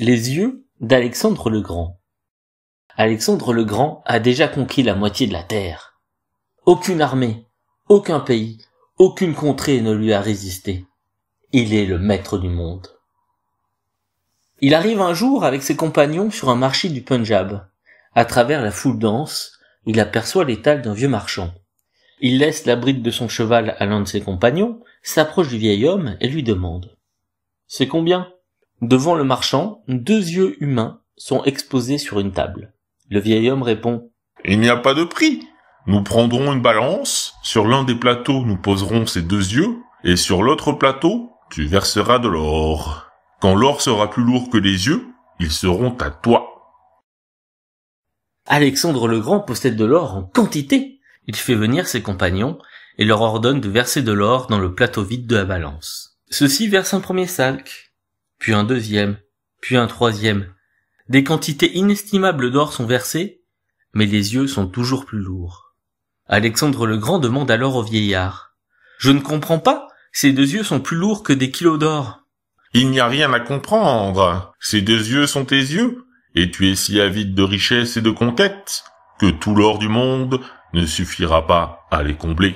Les yeux d'Alexandre le Grand. Alexandre le Grand a déjà conquis la moitié de la terre. Aucune armée, aucun pays, aucune contrée ne lui a résisté. Il est le maître du monde. Il arrive un jour avec ses compagnons sur un marché du Punjab. À travers la foule dense, il aperçoit l'étal d'un vieux marchand. Il laisse la bride de son cheval à l'un de ses compagnons, s'approche du vieil homme et lui demande. C'est combien? Devant le marchand, deux yeux humains sont exposés sur une table. Le vieil homme répond Il n'y a pas de prix. Nous prendrons une balance, sur l'un des plateaux nous poserons ces deux yeux, et sur l'autre plateau, tu verseras de l'or. Quand l'or sera plus lourd que les yeux, ils seront à toi. Alexandre le Grand possède de l'or en quantité. Il fait venir ses compagnons et leur ordonne de verser de l'or dans le plateau vide de la balance. Ceux-ci versent un premier sac, puis un deuxième, puis un troisième. Des quantités inestimables d'or sont versées, mais les yeux sont toujours plus lourds. Alexandre le Grand demande alors au vieillard. Je ne comprends pas, ces deux yeux sont plus lourds que des kilos d'or. Il n'y a rien à comprendre. Ces deux yeux sont tes yeux, et tu es si avide de richesse et de conquête que tout l'or du monde ne suffira pas à les combler.